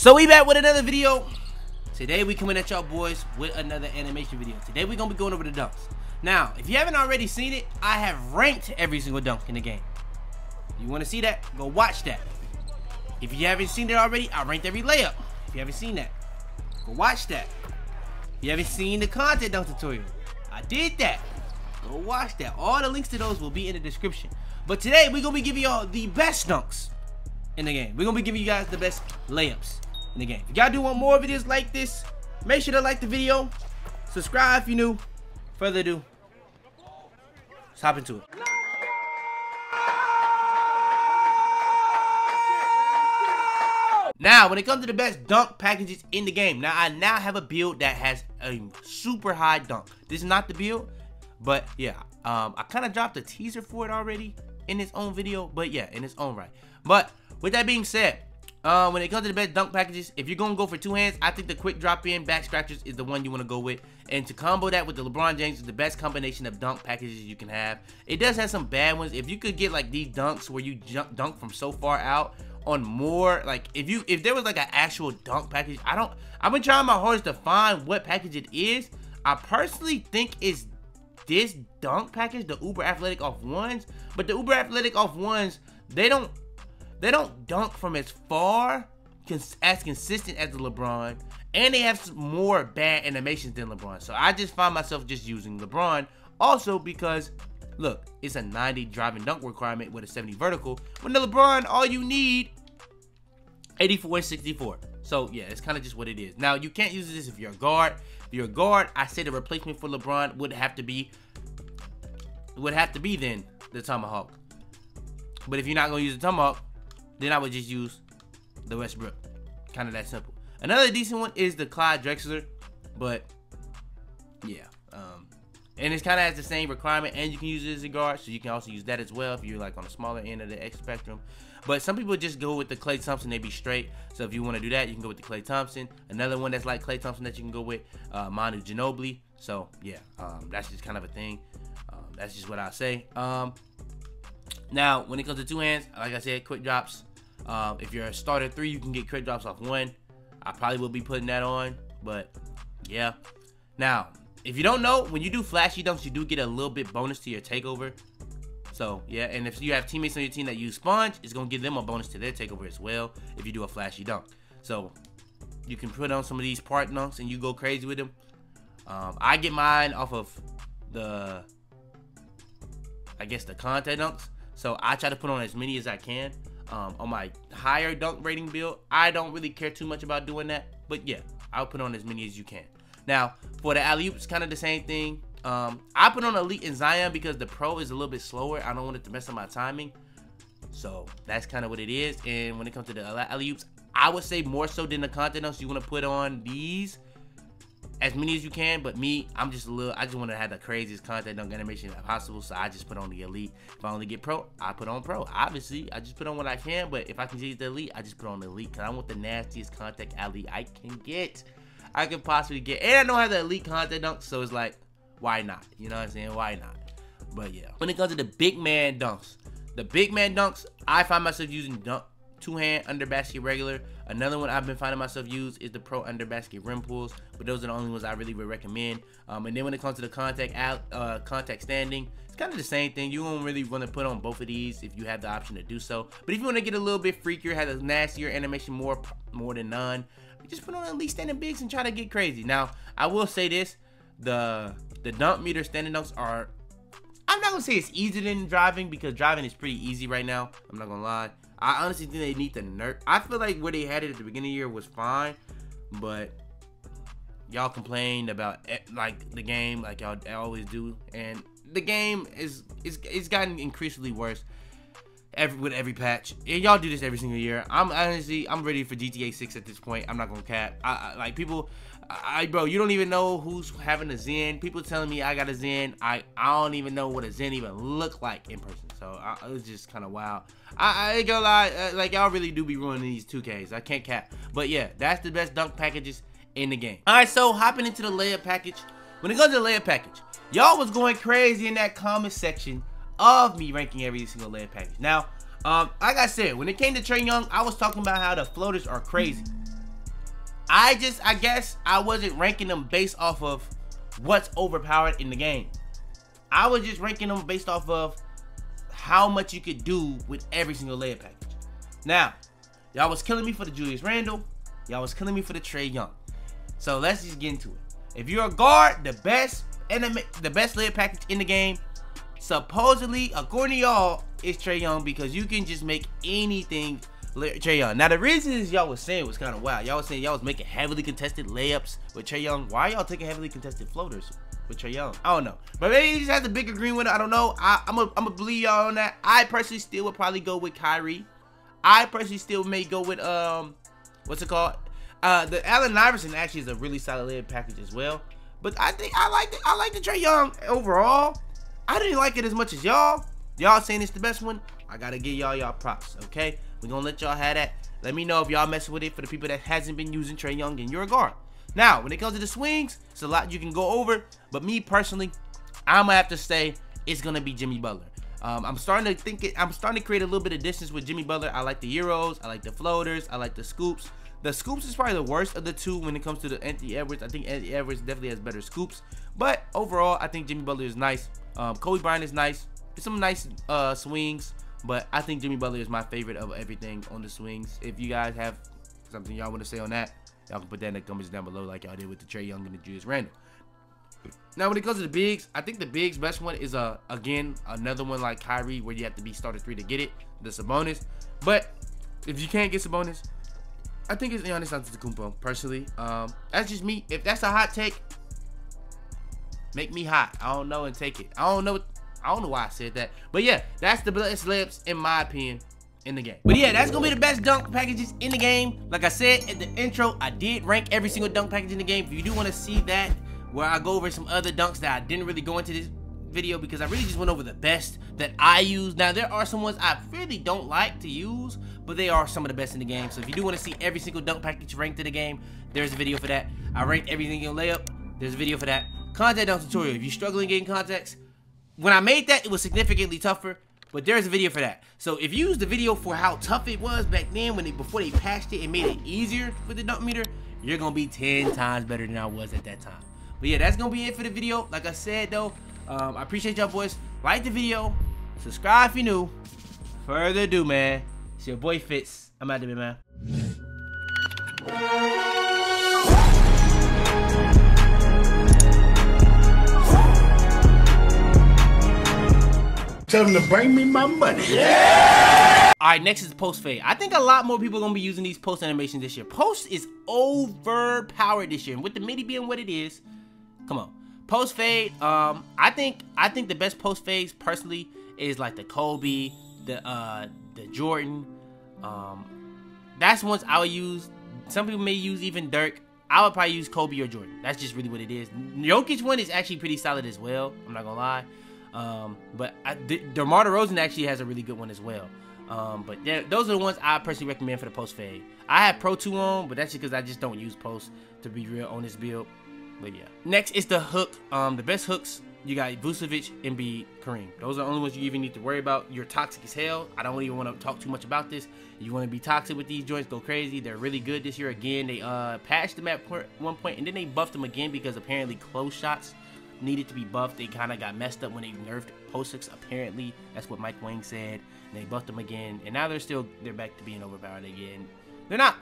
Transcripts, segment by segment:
So we back with another video. Today we coming at y'all boys with another animation video. Today we gonna be going over the dunks. Now, if you haven't already seen it, I have ranked every single dunk in the game. You wanna see that? Go watch that. If you haven't seen it already, I ranked every layup. If you haven't seen that, go watch that. If you haven't seen the contact dunk tutorial, I did that. Go watch that. All the links to those will be in the description. But today we're gonna be giving y'all the best dunks in the game. We're gonna be giving you guys the best layups in the game. If y'all do want more videos like this, make sure to like the video, subscribe if you're new. Further ado, let's hop into it. Now, when it comes to the best dunk packages in the game, now I now have a build that has a super high dunk. This is not the build, but yeah, um, I kind of dropped a teaser for it already in its own video, but yeah, in its own right. But with that being said, uh, when it comes to the best dunk packages, if you're going to go for two hands, I think the quick drop in back scratchers is the one you want to go with. And to combo that with the LeBron James is the best combination of dunk packages you can have. It does have some bad ones. If you could get like these dunks where you jump, dunk from so far out on more, like if you if there was like an actual dunk package, I don't, I've been trying my hardest to find what package it is. I personally think it's this dunk package, the Uber Athletic off ones. But the Uber Athletic off ones, they don't they don't dunk from as far as consistent as the LeBron, and they have more bad animations than LeBron. So I just find myself just using LeBron. Also because, look, it's a 90 driving dunk requirement with a 70 vertical. When the LeBron, all you need 84 and 64. So yeah, it's kind of just what it is. Now you can't use this if you're a guard. If you're a guard, I say the replacement for LeBron would have to be would have to be then the Tomahawk. But if you're not gonna use the Tomahawk, then I would just use the Westbrook. Kind of that simple. Another decent one is the Clyde Drexler, but yeah. Um, and it's kind of has the same requirement, and you can use it as a guard, so you can also use that as well if you're like on the smaller end of the X spectrum. But some people just go with the Klay Thompson, they be straight. So if you want to do that, you can go with the Klay Thompson. Another one that's like Klay Thompson that you can go with, uh, Manu Ginobili. So yeah, um, that's just kind of a thing. Um, that's just what I say. Um, now, when it comes to two hands, like I said, quick drops, um, if you're a starter three, you can get crit drops off one. I probably will be putting that on, but yeah. Now, if you don't know, when you do flashy dunks, you do get a little bit bonus to your takeover. So yeah, and if you have teammates on your team that use sponge, it's gonna give them a bonus to their takeover as well if you do a flashy dunk. So you can put on some of these part dunks and you go crazy with them. Um, I get mine off of the, I guess the contact dunks. So I try to put on as many as I can um, on my higher dunk rating build. I don't really care too much about doing that, but yeah, I'll put on as many as you can. Now, for the alley it's kind of the same thing. Um, I put on Elite and Zion because the Pro is a little bit slower. I don't want it to mess up my timing. So that's kind of what it is. And when it comes to the alley-oops, I would say more so than the content so you want to put on these as many as you can. But me, I'm just a little, I just want to have the craziest contact dunk animation possible. So I just put on the elite. If I only get pro, I put on pro. Obviously, I just put on what I can. But if I can get the elite, I just put on the elite. Because I want the nastiest contact alley I can get. I can possibly get. And I know have the elite contact dunk. So it's like, why not? You know what I'm saying? Why not? But yeah. When it comes to the big man dunks, the big man dunks, I find myself using dunk two hand under basket regular. Another one I've been finding myself use is the pro under basket rim pulls, but those are the only ones I really would recommend. Um, and then when it comes to the contact out, uh, contact standing, it's kind of the same thing. You don't really want to put on both of these if you have the option to do so. But if you want to get a little bit freakier, have a nastier animation more more than none, just put on at least standing bigs and try to get crazy. Now I will say this: the the dunk meter standing dunks are I'm not gonna say it's easier than driving because driving is pretty easy right now. I'm not gonna lie. I honestly think they need to nerf. I feel like where they had it at the beginning of the year was fine, but y'all complained about like the game, like y'all always do, and the game is is it's gotten increasingly worse every with every patch. And y'all do this every single year. I'm honestly I'm ready for GTA 6 at this point. I'm not gonna cap. I, I like people I, bro, you don't even know who's having a Zen. People telling me I got a Zen. I, I don't even know what a Zen even look like in person. So I, it was just kind of wild. I, I ain't gonna lie, uh, like y'all really do be ruining these 2Ks. I can't cap. But yeah, that's the best dunk packages in the game. All right, so hopping into the layup package. When it comes to the layup package, y'all was going crazy in that comment section of me ranking every single layup package. Now, um, like I said, when it came to Trae Young, I was talking about how the floaters are crazy. I just, I guess, I wasn't ranking them based off of what's overpowered in the game. I was just ranking them based off of how much you could do with every single layup package. Now, y'all was killing me for the Julius Randle. Y'all was killing me for the Trae Young. So let's just get into it. If you're a guard, the best enemy, the best layup package in the game, supposedly, according to y'all, is Trae Young because you can just make anything Trae Young. Now the reason is y'all was saying was kind of wild. Y'all was saying y'all was making heavily contested layups with Trae Young. Why y'all taking heavily contested floaters with Trae Young? I don't know. But maybe he just has a bigger green window. I don't know. I, am I'm gonna believe y'all on that. I personally still would probably go with Kyrie. I personally still may go with um, what's it called? Uh, the Allen Iverson actually is a really solid layup package as well. But I think I like the I like the Trae Young overall. I didn't like it as much as y'all. Y'all saying it's the best one. I gotta give y'all y'all props, okay? We gonna let y'all have that. Let me know if y'all messing with it for the people that hasn't been using Trae Young and you're a guard. Now, when it comes to the swings, it's a lot you can go over. But me personally, I'm gonna have to say it's gonna be Jimmy Butler. Um, I'm starting to think it, I'm starting to create a little bit of distance with Jimmy Butler. I like the Euros, I like the floaters, I like the scoops. The scoops is probably the worst of the two when it comes to the Anthony Edwards. I think Anthony Edwards definitely has better scoops. But overall, I think Jimmy Butler is nice. Um, Kobe Bryant is nice. some nice uh, swings. But I think Jimmy Butler is my favorite of everything on the swings. If you guys have something y'all want to say on that, y'all can put that in the comments down below like y'all did with the Trae Young and the Julius Randle. Now, when it comes to the bigs, I think the bigs best one is uh again another one like Kyrie where you have to be starter three to get it, the Sabonis. But if you can't get Sabonis, I think it's Giannis Antetokounmpo personally. Um, that's just me. If that's a hot take, make me hot. I don't know and take it. I don't know. I don't know why I said that. But yeah, that's the best layups in my opinion in the game. But yeah, that's gonna be the best dunk packages in the game. Like I said in the intro, I did rank every single dunk package in the game. If you do want to see that, where I go over some other dunks that I didn't really go into this video because I really just went over the best that I use. Now there are some ones I really don't like to use, but they are some of the best in the game. So if you do want to see every single dunk package ranked in the game, there's a video for that. I ranked everything in layup. There's a video for that. Contact dunk tutorial. If you're struggling getting contacts, when I made that, it was significantly tougher, but there's a video for that. So if you use the video for how tough it was back then when they before they patched it and made it easier for the dunk meter, you're gonna be 10 times better than I was at that time. But yeah, that's gonna be it for the video. Like I said though, um, I appreciate y'all boys. Like the video, subscribe if you're new. Further ado, man. It's your boy Fitz. I'm out of here, man. Tell them to bring me my money. Yeah! All right, next is post fade. I think a lot more people are gonna be using these post animations this year. Post is overpowered this year, and with the MIDI being what it is, come on. Post fade. Um, I think I think the best post fades personally is like the Kobe, the uh, the Jordan. Um, that's ones I would use. Some people may use even Dirk. I would probably use Kobe or Jordan. That's just really what it is. Jokic one is actually pretty solid as well. I'm not gonna lie. Um, but I, De- DeMar DeRozan actually has a really good one as well. Um, but yeah, those are the ones I personally recommend for the post fade. I have Pro 2 on, but that's just because I just don't use post to be real on this build. But yeah. Next is the hook. Um, the best hooks you got Vucevic, Embiid, Kareem. Those are the only ones you even need to worry about. You're toxic as hell. I don't even want to talk too much about this. You want to be toxic with these joints, go crazy. They're really good this year. Again, they uh patched them at one point, and then they buffed them again because apparently close shots needed to be buffed. They kind of got messed up when they nerfed Post Apparently, that's what Mike Wang said. And they buffed them again, and now they're still they're back to being overpowered again. They're not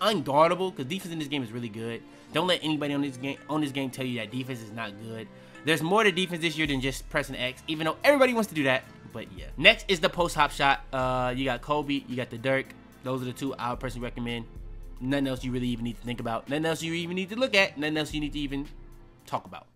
unguardable because defense in this game is really good. Don't let anybody on this game on this game tell you that defense is not good. There's more to defense this year than just pressing X, even though everybody wants to do that. But yeah. Next is the post hop shot. Uh, you got Kobe, you got the Dirk. Those are the two I would personally recommend. Nothing else you really even need to think about. Nothing else you even need to look at. Nothing else you need to even talk about.